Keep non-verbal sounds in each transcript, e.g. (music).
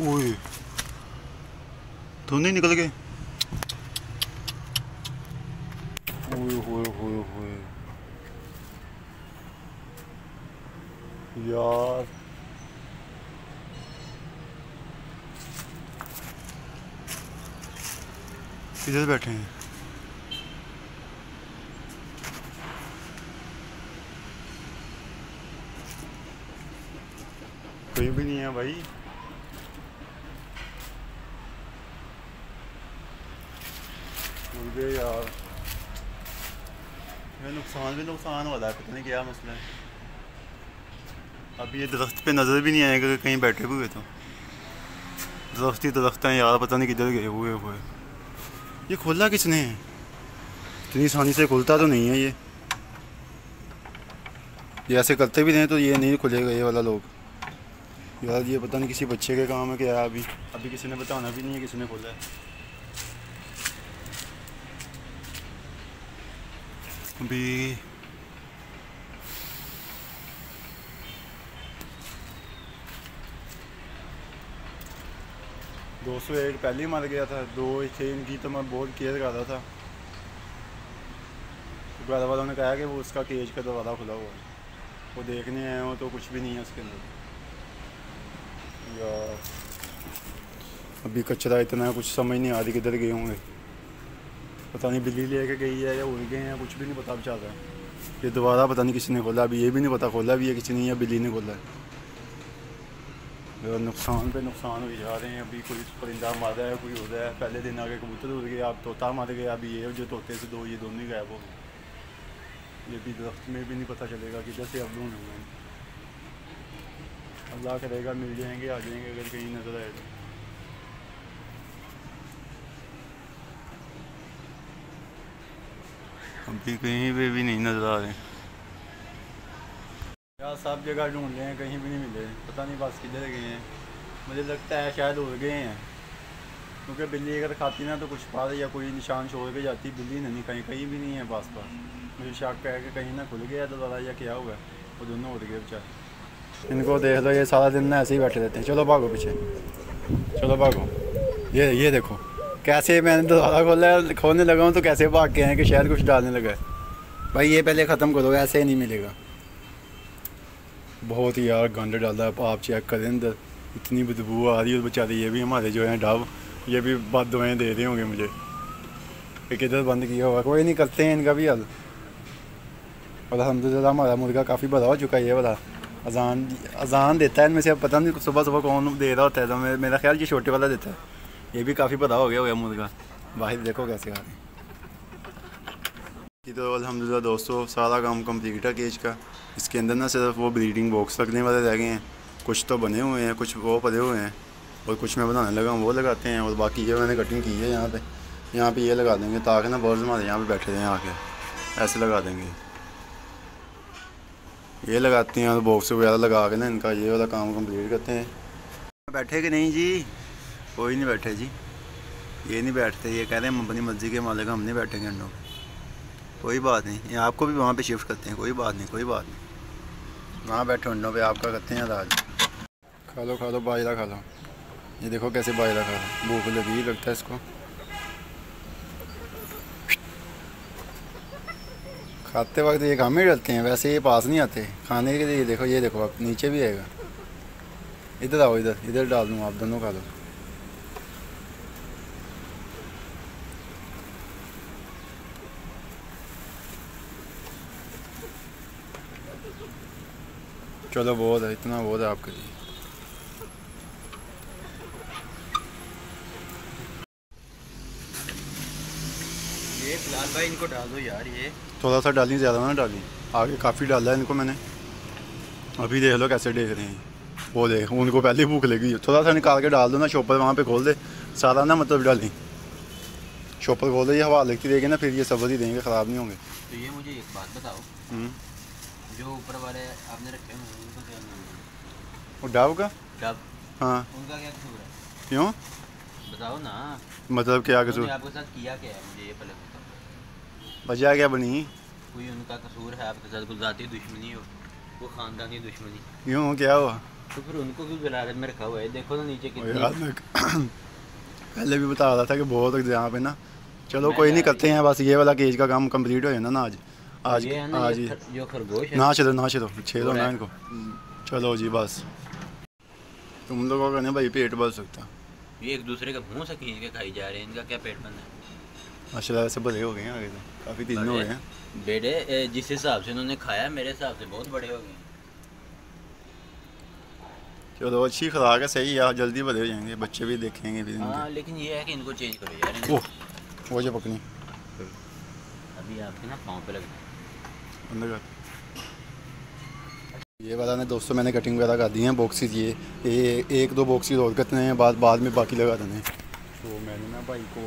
ओए धुंध निकल गए ओए होए होए होए यार किधर बैठे हैं कोई भी नहीं है भाई मुर्गे यार। नुकसान भी नुकसान हो रहा है, पता नहीं क्या मसला है। ये दरख्त पे नज़र भी नहीं आएगा कि कहीं बैठे हुए तो। दरख्त ही दरख्त हैं यार, पता नहीं किधर गए हुए हुए। ये खोला किसने इतनी आसानी से खुलता तो नहीं है ये। ये ऐसे करते भी नहीं तो ये नहीं खुलेगा ये वाला लोग। यार ये पता नहीं किसी बच्चे के काम है क्या अभी? अभी किसी ने बताना भी नहीं है किसी ने खोला है। अभी दो सौ एक पहले ही मर गया था, दो थे इनकी तो मैं बहुत केयर कर रहा था। घर वालों ने कहा कि वो उसका केज का दरवाज़ा खुला हुआ है। वो देखने आए हो तो कुछ भी नहीं है उसके अंदर। यार अभी कचरा इतना कुछ समझ नहीं आ रही किधर गए होंगे। पता नहीं बिल्ली लेके गई है या उड़ गए हैं, कुछ भी नहीं पता रहा है ये दोबारा पता नहीं किसी ने खोला अभी ये भी नहीं पता खोला भी है किसी ने या बिल्ली ने खोला है। नुकसान पे नुकसान हो जा रहे हैं, अभी कोई परिंदा मारा है, कोई उड़ा है, पहले दिन आगे कबूतर उड़ गया अब तोता मार गया, अभी ये जो तोते से दो ये दोनों ही गायब हो गए। ये भी दरख्त में भी नहीं पता चलेगा कि जैसे अब होंगे। अल्लाह करेगा, मिल जाएँगे, आ जाएँगे अगर कहीं नज़र आए तो। अभी कहीं पे भी नहीं नज़र आ रहे। यार सब जगह ढूंढ रहे हैं कहीं भी नहीं मिले पता नहीं बस किधर गए हैं। मुझे लगता है शायद उड़ गए हैं। क्योंकि बिल्ली अगर खाती ना तो कुछ पास या कोई निशान छोड़ के जाती। बिल्ली नहीं कहीं कहीं भी नहीं है पास पास मुझे शक है कि कहीं ना खुल गया तो या क्या हुआ। वो दोनों उड़ गए बेचारे। इनको देख लो ये सारा दिन ना ऐसे ही बैठे रहते हैं। चलो भागो पीछे। चलो भागो। ये ये देखो। कैसे मैंने दोबारा खोला, खोलने लगा हूँ तो कैसे भाग के हैं कि शायद कुछ डालने लगा है? भाई ये पहले ख़त्म करो, ऐसे ही नहीं मिलेगा। बहुत ही यार गंद डाला, आप चेक करें अंदर। इतनी बदबू आ रही है बेचारे ये भी हमारे जो हैं डब ये भी बद दुआएँ दे रहे होंगे मुझे। कि किधर बंद किया हुआ, कोई नहीं करते हैं इनका भी हल। और अलहमदिल्ला हमारा मुर्गा काफ़ी बड़ा हो चुका है ये वाला। अजान अजान देता है इनमें से पता नहीं सुबह सुबह कौन दे रहा होता है तो मेरा ख्याल ये छोटे वाला देता है। ये भी काफ़ी पता हो गया होगा मुर्गा बाहर देखो कैसे आ रहे हैं। तो अलहमदिल्ला दोस्तों सारा काम कंप्लीट है केज का। इसके अंदर ना सिर्फ़ वो ब्रीडिंग बॉक्स लगने वाले रह गए हैं। कुछ तो बने हुए हैं कुछ वो पड़े हुए हैं। और कुछ मैं बनाने लगा हूँ वो लगाते हैं। और बाकी ये मैंने कटिंग की है यहाँ पे। यहाँ पे ये लगा देंगे ताकि ना बर्ड्स हमारे यहाँ पे बैठे रहें आके। ऐसे लगा देंगे। ये लगाते हैं और बॉक्स वगैरह लगा के ना इनका ये वाला काम कंप्लीट करते हैं। बैठे कि नहीं जी? कोई नहीं बैठे जी। ये नहीं बैठते, ये कह रहे हैं अपनी मर्ज़ी के मालिक हम नहीं बैठेंगे अंडों कोई बात नहीं, ये आपको भी वहाँ पे शिफ्ट करते हैं, कोई बात नहीं, कोई बात नहीं। वहाँ बैठे अंडों पे, आपका करते हैं राज खा लो खा लो, बाजरा खा लो। ये देखो कैसे बाजरा खा लो भूख लगी लगता है इसको। खाते वक्त ये काम ही डरते हैं, वैसे ये पास नहीं आते। खाने के लिए देखो, ये देखो आप नीचे भी आएगा। इधर आओ, इधर इधर डाल दूँ, आप दोनों खा लो। चलो बहुत है इतना बहुत है आपके लिए। ये फ़िलहाल भाई इनको डाल दो यार ये। थोड़ा सा डाली ज़्यादा ना डाली आगे काफ़ी डाला है इनको मैंने। अभी देख लो कैसे देख रहे हैं। वो देख उनको पहले भूख लगी थोड़ा सा निकाल के डाल दो ना शॉपर वहाँ पे खोल दे। सारा ना मतलब डाली शॉपर खोल दे ये हवा लगती रहेगी ना फिर ये सब्ज़ ही देंगे ख़राब नहीं होंगे। तो ये मुझे एक बात बताओ। हम्म, जो ऊपर वाले आपने रखे हैं उनका क्या है? वो डाव का? डब हाँ। उनका क्या कसूर है? क्यों? बताओ ना। मतलब क्या कसूर? आपके साथ किया क्या है? मुझे ये पहले बताओ। वजह क्या बनी? कोई उनका कसूर है? आपके साथ कोई ज़ाती दुश्मनी हो? वो ख़ानदानी दुश्मनी? क्यों? क्या हुआ? तो फिर उनको क्यों गलारत में रखा हुआ है देखो ना नीचे कितनी (coughs) पहले भी बता रहा था कि बहुत यहाँ पे ना। चलो कोई नहीं करते हैं। बस ये वाला केज का काम कंप्लीट हो जाए ना आज। आज है आज ही। जो खरगोश ना चलो ना चलो। छेदो ना इनको चलो जी बस। तुम लोगों का ना भाई पेट भर सकता। ये एक दूसरे का मुँह से खींच के खाई जा रहे हैं। इनका क्या पेट बंद है? माशाल्लाह ऐसे बड़े हो गए हैं आगे तो। काफ़ी दिन हो गए हैं। बेटे जिस हिसाब से उन्होंने खाया मेरे हिसाब से बहुत बड़े हो गए हैं। चलो अच्छी खुराक है सही यार जल्दी बड़े हो जाएँगे बच्चे भी देखेंगे फिर हाँ लेकिन ये है कि इनको चेंज करो यार। वो जो पकनी। अभी आपके ना पाँव पे लग कर ये वाला ने दोस्तों मैंने कटिंग वगैरह कर दी हैं बॉक्सेस ये ये एक दो बॉक्सेस और करते हैं बाद बाद में बाकी लगा देने। तो मैंने ना भाई को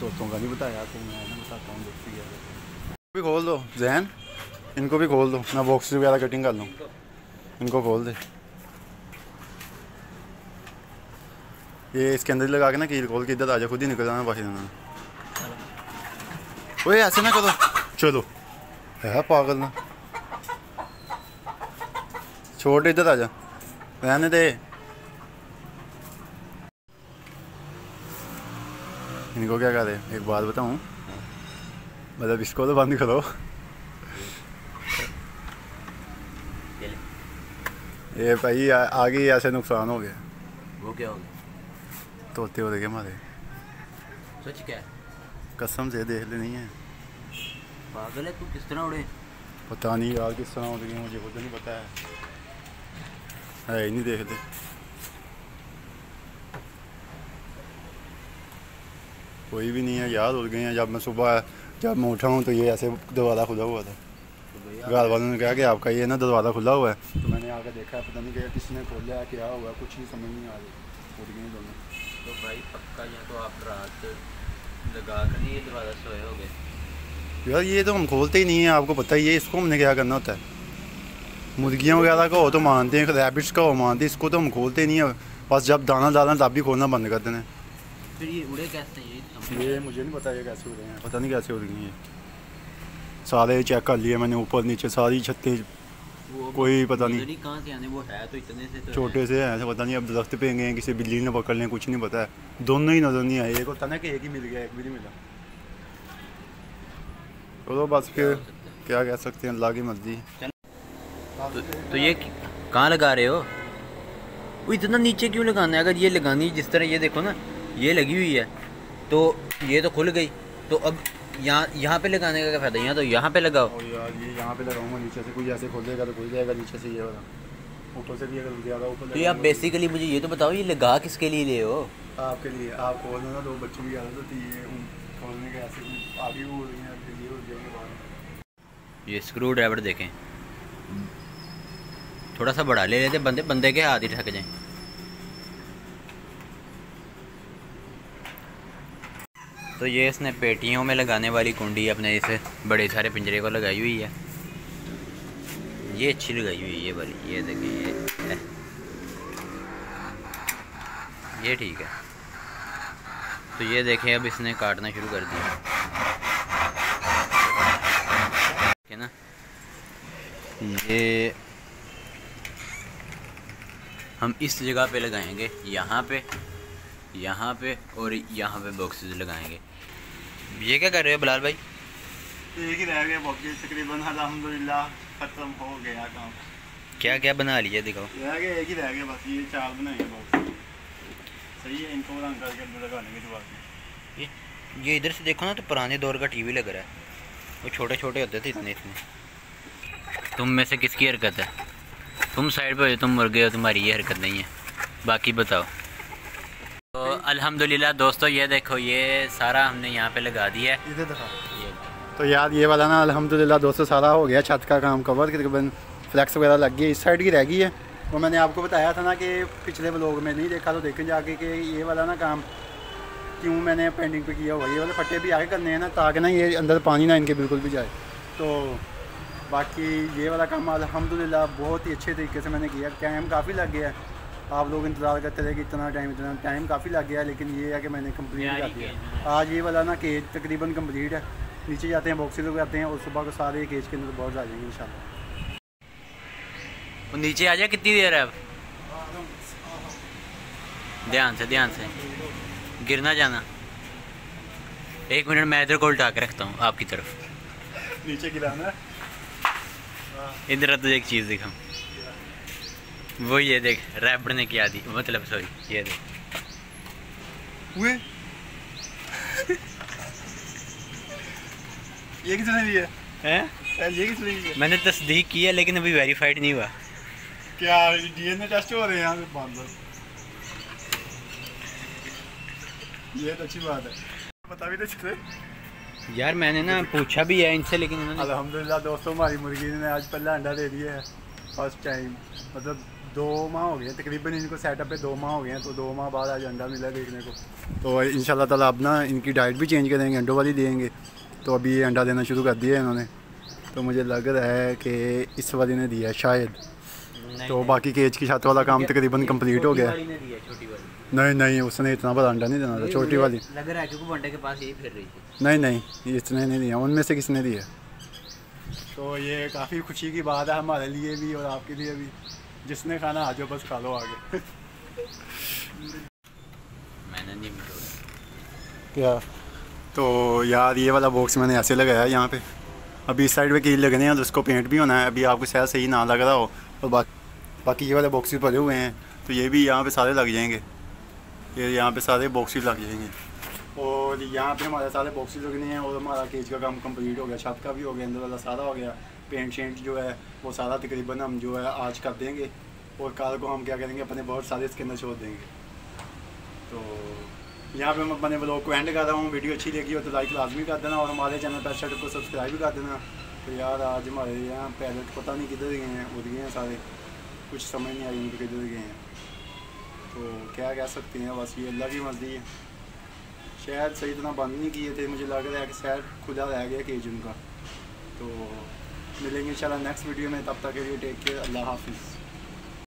दोस्तों का नहीं बताया तो मैं ना बताता हूँ बॉक्स वगैरह भी खोल दो जैन इनको भी खोल दो मैं बॉक्सेस वगैरह कटिंग कर लूँ। इनको खोल दे। ये इसके अंदर ही लगा के ना कील खोल के इधर आ जा खुद ही निकल जाना। ओए ऐसे ना करो। चलो। है पागल ना। छोड़ इधर आ जा। रहने दे। इनको क्या करे एक बात बताऊँ? मतलब इसको तो बंद करो। ये भाई आ- आगे ही ऐसे नुकसान हो गया। वो क्या हो गया? तोते हो गए हमारे। सच क्या कसम से देख ले नहीं है। पागल है तू किस तरह उड़े? पता नहीं यार किस तरह हो गई मुझे खुद नहीं पता है। है ही नहीं देख ले कोई भी नहीं है यार उड़ गए हैं। जब मैं सुबह जब मैं उठा हूँ तो ये ऐसे दरवाज़ा खुला हुआ था। तो घर वालों ने कहा कि आपका ये ना दरवाज़ा खुला हुआ है। तो मैंने आकर देखा पता नहीं क्या किसने खोला है क्या हुआ कुछ नहीं समझ नहीं आ रही। उड़ गए दोनों। तो भाई पक्का या तो आप रात लगा कर नहीं ये दरवाज़ा सोए हो गए यार ये तो हम खोलते ही नहीं है आपको पता ही है इसको हमने क्या करना होता है? मुर्गियाँ वगैरह का हो तो मानते हैं रैबिट्स का हो मानते हैं इसको तो हम खोलते ही नहीं है। बस जब दाना डालना तब भी खोलना बंद कर देना फिर ये उड़े कैसे ये ये मुझे नहीं पता ये कैसे उड़ हैं पता नहीं कैसे उड़ गई हैं। सारे चेक कर लिए मैंने ऊपर नीचे सारी छत्तें। कोई पता नहीं। कहाँ से आने वो है तो इतने से तो छोटे से हैं पता नहीं अब दरख्त पे गए किसी बिल्ली ने पकड़ लें कुछ नहीं पता है। दोनों ही नज़र नहीं आए एक होता ना कि एक ही मिल गया एक भी नहीं मिला। चलो बस फिर? क्या कह सकते हैं अल्लाह की मर्ज़ी। तो, तो ये कहाँ लगा रहे हो? वो इतना नीचे क्यों लगाना है? अगर ये लगानी जिस तरह ये देखो ना ये लगी हुई है तो ये तो खुल गई। तो अब यहाँ यहाँ पे लगाने का क्या फ़ायदा? यहाँ तो यहाँ पे लगाओ। यार ये यहाँ पे लगाऊँगा नीचे से कोई ऐसे खोलेगा तो खुल जाएगा नीचे से ये वाला। ऊपर से भी अगर ज़्यादा ऊपर तो आप बेसिकली मुझे ये तो बताओ ये लगा किसके लिए ले हो? तो आपके लिए आप खोल दो ना तो बच्चों की आदत होती है ये स्क्रू ड्राइवर देखें। थोड़ा सा बढ़ा ले लेते बंदे बंदे के हाथ ही ठक जाएँ। तो ये इसने पेटियों में लगाने वाली कुंडी अपने इसे बड़े सारे पिंजरे को लगाई हुई है। ये अच्छी लगाई हुई है, ये वाली, ये देखें, ये। ये ठीक है। तो ये देखें अब इसने काटना शुरू कर दिया। है ना? ये हम इस जगह पे लगाएँगे यहाँ पे यहाँ पे और यहाँ पे बॉक्सेस लगाएँगे। ये क्या कर रहे हो बिलाल भाई? एक ही रह गया बाकी तकरीबन अल्हम्दुलिल्लाह ख़त्म हो गया काम। क्या क्या बना लिया दिखाओ। रह गया एक ही रह गया बस ये चार बनाएँगे बॉक्स सही है इनको करके लगाने की दुआ ये ये इधर से देखो ना तो पुराने दौर का टीवी लग रहा है। वो छोटे छोटे होते थे इतने इतने। तुम में से किसकी हरकत है? तुम साइड पे हो तुम मर गए हो तुम्हारी ये हरकत नहीं है। बाकी बताओ। तो अल्हम्दुलिल्लाह दोस्तों ये देखो ये सारा हमने यहाँ पे लगा दिया है। इधर दिखा। ये। तो यार ये वाला ना अल्हम्दुलिल्लाह दोस्तों सारा हो गया। छत का काम कवर तकरीबन फ्लैक्स वगैरह लग गई इस साइड की रह गई है। वो मैंने आपको बताया था ना कि पिछले ब्लॉग में नहीं देखा तो देखें जाके कि ये वाला ना काम क्यों मैंने पेंटिंग पे किया हुआ ये वाले फट्टे भी आगे करने हैं ना ताकि ना ये अंदर पानी ना इनके बिल्कुल भी जाए। तो बाकी ये वाला काम अलहमदिल्ला बहुत ही अच्छे तरीके से मैंने किया। टाइम काफ़ी लग गया। है आप लोग इंतज़ार करते रहे कि इतना टाइम इतना टाइम काफ़ी लग गया है लेकिन ये है कि मैंने कंप्लीट कर दिया। आज ये वाला ना केज तकरीबन कंप्लीट है। नीचे जाते हैं बॉक्सेस लोग आते हैं और सुबह को सारे केज के अंदर बहुत आ जाएँगे इंशाल्लाह। वो नीचे आ जा कितनी देर है अब? ध्यान से ध्यान से। गिरना जाना। एक मिनट मैं इधर को उल्टा के रखता हूँ आपकी तरफ़। नीचे गिराना इधर तुझे एक चीज़ दिखाऊँ। वो ये देख रैपड़ ने क्या दी मतलब सॉरी ये देख। हुए? ये किसने दिया हैं? ये किसने दिया मैंने तस्दीक की है लेकिन अभी वेरीफाइड नहीं हुआ। क्या डीएनए टेस्ट हो रहे हैं यहाँ पे? ये तो अच्छी बात है। पता भी तो चले यार मैंने ना पूछा भी है इनसे लेकिन उन्होंने अल्हम्दुलिल्लाह दोस्तों हमारी मुर्गी ने आज पहला अंडा दे दिया है फ़र्स्ट टाइम मतलब दो माह हो गए तकरीबन इनको सेटअप पे दो माह हो गए हैं तो दो माह बाद आज अंडा मिला देखने को। तो इन ताला अब ना इनकी डाइट भी चेंज करेंगे अंडों वाली देंगे। तो अभी ये अंडा देना शुरू कर दिया है इन्होंने। तो मुझे लग रहा है कि इस वाली ने दिया शायद। नहीं, तो। बाकी केज की छत वाला काम तकरीबन कंप्लीट हो गया। वाली ने दिया, छोटी वाली नहीं नहीं उसने इतना बड़ा अंडा नहीं देना था छोटी वाली। लग रहा है क्योंकि बंडे के पास यही फिर रही थी। नहीं नहीं इसने नहीं दिया उनमें से किसने दिया? तो ये काफ़ी खुशी की बात है हमारे लिए भी और आपके लिए भी। जिसने खाना आ जाओ बस खा लो आगे। मैंने नहीं क्या? तो यार ये वाला बॉक्स मैंने ऐसे लगाया यहाँ पे। अभी इस साइड पे कील लगने हैं तो उसको पेंट भी होना है। अभी आपको शायद सही ना लग रहा हो और बा, बाकी ये वाले बॉक्सेस भरे हुए हैं तो ये भी यहाँ पे सारे लग जाएँगे। ये यहाँ पे सारे बॉक्सेस लग जाएँगे। और यहाँ पे हमारे सारे बॉक्सेस लगने हैं, और हमारा केज का काम कंप्लीट हो गया, छत का भी हो गया, अंदर वाला सारा हो गया। पेंट शेंट जो है, वो सारा तकरीबन हम जो है आज कर देंगे। और कल को हम क्या करेंगे, अपने बहुत सारे इसके अंदर छोड़ देंगे। तो यहाँ पे मैं अपने ब्लॉग को एंड कर रहा हूँ। वीडियो अच्छी लगी हो तो लाइक लाजमी कर देना, और हमारे चैनल पर चैनल को सब्सक्राइब भी कर देना। तो यार, आज हमारे यहाँ पैरेट पता नहीं किधर गए हैं उड़ गए हैं सारे। कुछ समझ नहीं आ रही उनको किधर गए हैं। तो क्या कह सकते हैं, बस ये अल्लाह की मर्ज़ी है। शायद सही तरह बंद नहीं किए थे, मुझे लग रहा है कि शायद खुला रह गया केज उनका तो मिलेंगे इंशाल्लाह नेक्स्ट वीडियो में, तब तक के लिए टेक केयर अल्लाह हाफिज़।